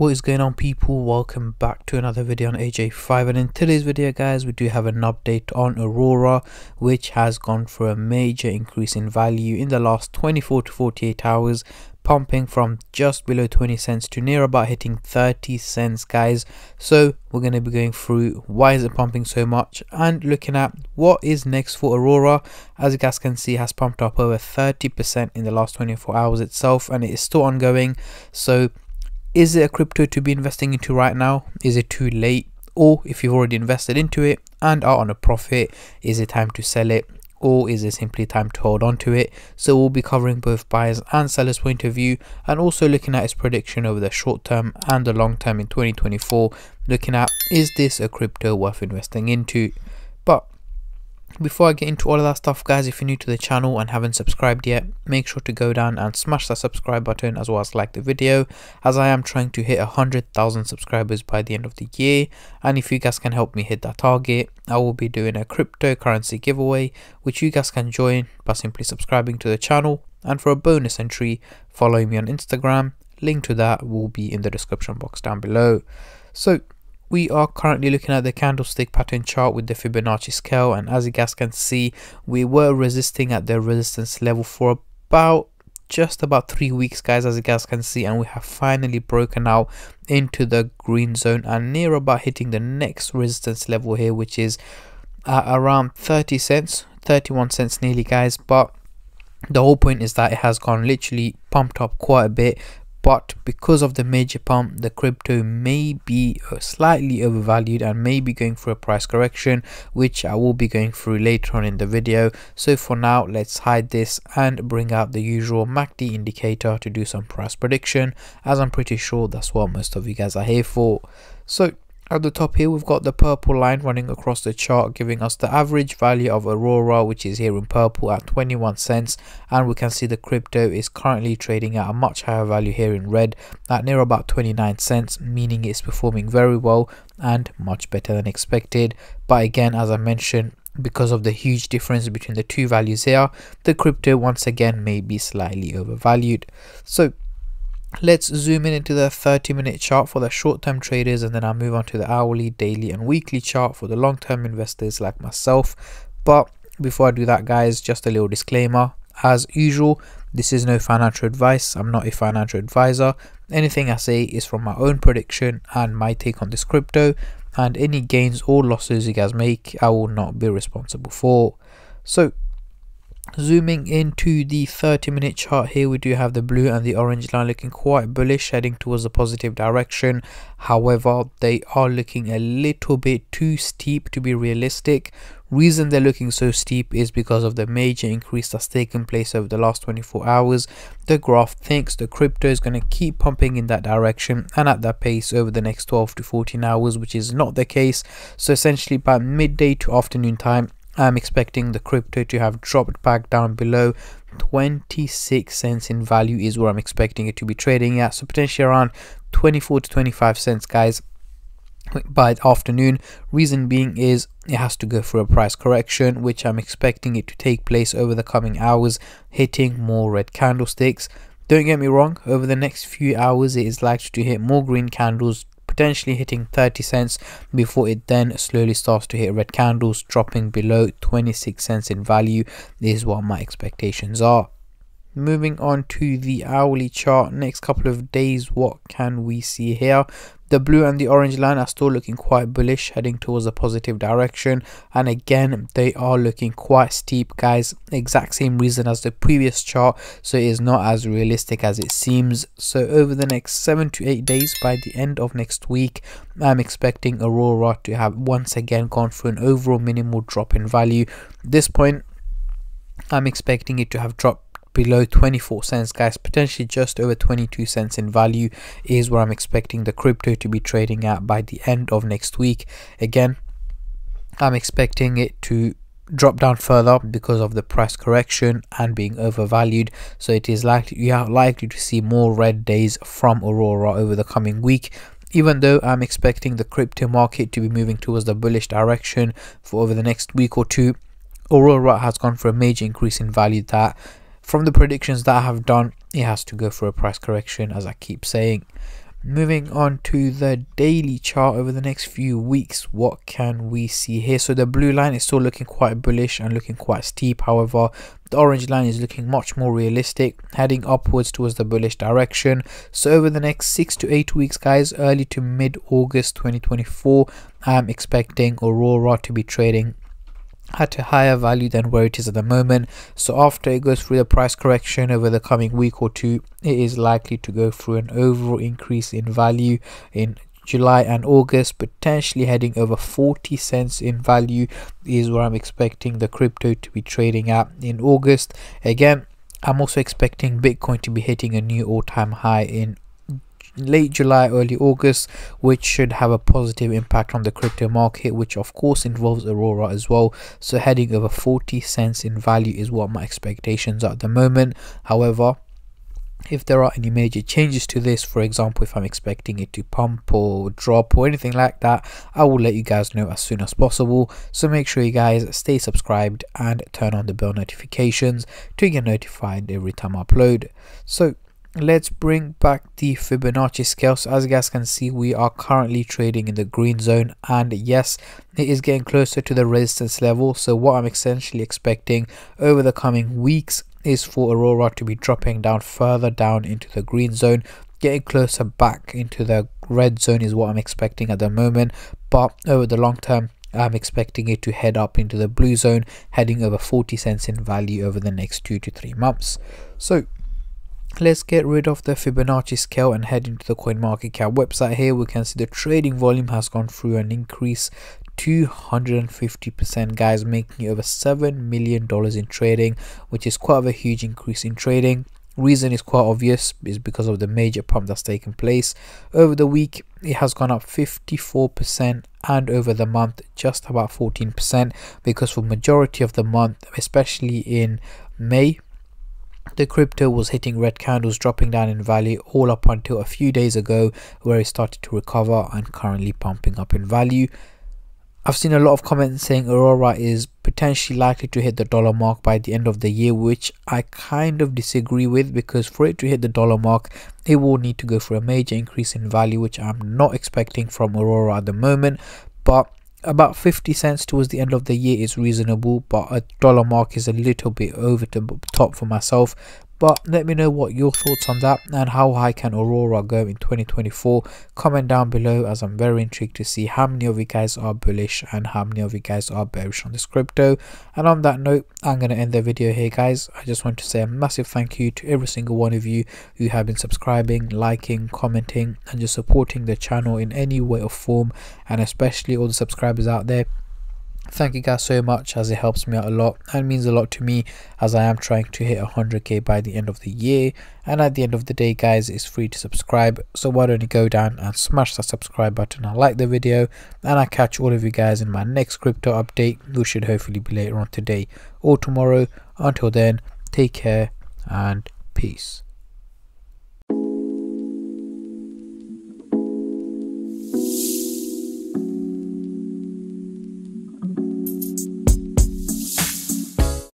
What is going on people? Welcome back to another video on AJ5 and in today's video guys we do have an update on Aurora which has gone through a major increase in value in the last 24 to 48 hours pumping from just below 20 cents to near about hitting 30 cents guys. So we're going to be going through why is it pumping so much and looking at what is next for aurora. As you guys can see has pumped up over 30 percent in the last 24 hours itself and it is still ongoing. So is it a crypto to be investing into right now? Is it too late? Or if you've already invested into it and are on a profit is it time to sell it? Or is it simply time to hold on to it? So we'll be covering both buyers and sellers point of view and also looking at its prediction over the short term and the long term in 2024 looking at is this a crypto worth investing into before I get into all of that stuff guys, if you're new to the channel and haven't subscribed yet, make sure to go down and smash that subscribe button as well as like the video as I am trying to hit 100,000 subscribers by the end of the year. And if you guys can help me hit that target, I will be doing a cryptocurrency giveaway which you guys can join by simply subscribing to the channel. And for a bonus entry, following me on Instagram, link to that will be in the description box down below. So we are currently looking at the candlestick pattern chart with the Fibonacci scale and as you guys can see we were resisting at the resistance level for about just about three weeks guys as you guys can see and we have finally broken out into the green zone and near about hitting the next resistance level here which is at around 30 cents 31 cents nearly guys but the whole point is that it has gone literally pumped up quite a bit but because of the major pump the crypto may be uh, slightly overvalued and may be going through a price correction which i will be going through later on in the video. So for now let's hide this and bring out the usual macd indicator to do some price prediction as i'm pretty sure that's what most of you guys are here for. So at the top here, we've got the purple line running across the chart, giving us the average value of Aurora, which is here in purple at 21 cents. And we can see the crypto is currently trading at a much higher value here in red at near about 29 cents, meaning it's performing very well and much better than expected. But again, as I mentioned, because of the huge difference between the two values here, the crypto once again may be slightly overvalued. So let's zoom in into the 30 minute chart for the short-term traders and then i'll move on to the hourly daily and weekly chart for the long-term investors like myself. But before i do that guys just a little disclaimer. As usual this is no financial advice. I'm not a financial advisor. Anything i say is from my own prediction and my take on this crypto and any gains or losses you guys make i will not be responsible for. So Zooming into the 30 minute chart here, we do have the blue and the orange line looking quite bullish, heading towards the positive direction. However, they are looking a little bit too steep to be realistic. Reason they're looking so steep is because of the major increase that's taken place over the last 24 hours. The graph thinks the crypto is going to keep pumping in that direction and at that pace over the next 12 to 14 hours, which is not the case. So essentially by midday to afternoon time, I'm expecting the crypto to have dropped back down below 26 cents in value is where I'm expecting it to be trading at. So potentially around 24 to 25 cents guys by afternoon reason being is it has to go through a price correction which i'm expecting it to take place over the coming hours hitting more red candlesticks don't get me wrong over the next few hours it is likely to hit more green candles potentially hitting 30 cents before it then slowly starts to hit red candles dropping below 26 cents in value. This is what my expectations are moving on to the hourly chart next couple of days what can we see here the blue and the orange line are still looking quite bullish, heading towards a positive direction. And again, they are looking quite steep, guys. Exact same reason as the previous chart, so it is not as realistic as it seems. So over the next 7 to 8 days, by the end of next week, I'm expecting Aurora to have once again gone through an overall minimal drop in value. At this point, I'm expecting it to have dropped below 24 cents. Guys potentially just over 22 cents in value is where i'm expecting the crypto to be trading at by the end of next week. Again i'm expecting it to drop down further because of the price correction and being overvalued. So it is likely you are likely to see more red days from aurora over the coming week. Even though i'm expecting the crypto market to be moving towards the bullish direction for over the next week or two aurora has gone for a major increase in value that from the predictions that I have done, it has to go for a price correction, as I keep saying. moving on to the daily chart over the next few weeks what can we see here? So the blue line is still looking quite bullish and looking quite steep. However the orange line is looking much more realistic heading upwards towards the bullish direction. So over the next six to eight weeks guys early to mid august 2024 i'm expecting aurora to be trading at a higher value than where it is at the moment. So after it goes through the price correction over the coming week or two it is likely to go through an overall increase in value in July and August potentially heading over 40 cents in value is where I'm expecting the crypto to be trading at in August. Again I'm also expecting Bitcoin to be hitting a new all-time high in late July, early August, which should have a positive impact on the crypto market, which of course involves Aurora as well. So heading over 40 cents in value is what my expectations are at the moment. However, if there are any major changes to this for example if i'm expecting it to pump or drop or anything like that i will let you guys know as soon as possible so make sure you guys stay subscribed and turn on the bell notifications to get notified every time i upload so let's bring back the fibonacci scale so as you guys can see we are currently trading in the green zone. And yes it is getting closer to the resistance level. So what i'm essentially expecting over the coming weeks is for aurora to be dropping down further down into the green zone. Getting closer back into the red zone is what i'm expecting at the moment. But over the long term I'm expecting it to head up into the blue zone, heading over 40 cents in value over the next two to three months. So let's get rid of the fibonacci scale and head into the coinmarketcap website. Here we can see the trading volume has gone through an increase 250 percent guys making over seven million dollars in trading which is quite a huge increase in trading. Reason is quite obvious is because of the major pump that's taken place. Over the week it has gone up 54 percent and over the month just about 14 percent because for majority of the month especially in may the crypto was hitting red candles dropping down in value all up until a few days ago where it started to recover and currently pumping up in value I've seen a lot of comments saying Aurora is potentially likely to hit the dollar mark by the end of the year, which I kind of disagree with because for it to hit the dollar mark, it will need to go for a major increase in value, which I'm not expecting from Aurora at the moment. But about 50 cents towards the end of the year is reasonable but a dollar mark is a little bit over the top for myself but let me know what your thoughts on that and how high can aurora go in 2024 comment down below as i'm very intrigued to see how many of you guys are bullish and how many of you guys are bearish on this crypto. And on that note i'm going to end the video here guys. I just want to say a massive thank you to every single one of you who have been subscribing liking commenting and just supporting the channel in any way or form. And especially all the subscribers out there thank you guys so much as it helps me out a lot and means a lot to me as i am trying to hit 100k by the end of the year. And at the end of the day guys it's free to subscribe so why don't you go down and smash that subscribe button and like the video and i catch all of you guys in my next crypto update which should hopefully be later on today or tomorrow. Until then take care and peace